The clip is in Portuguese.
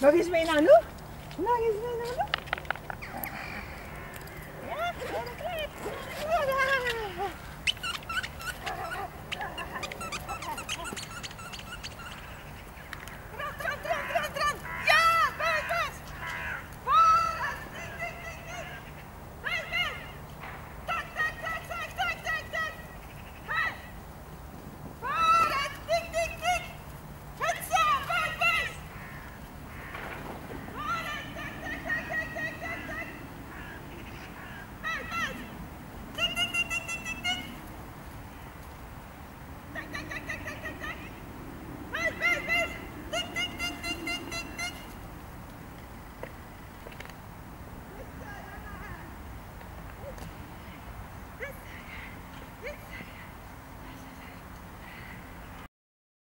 Nog eens mee naar nu? Nog eens mee naar nu?